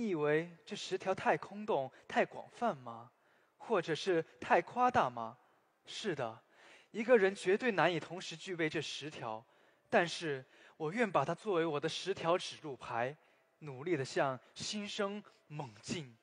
你以为这十条太空洞太广泛吗？或者是太夸大吗？是的一个人绝对难以同时具备这十条但是我愿把它作为我的十条指路牌努力的向新生猛进。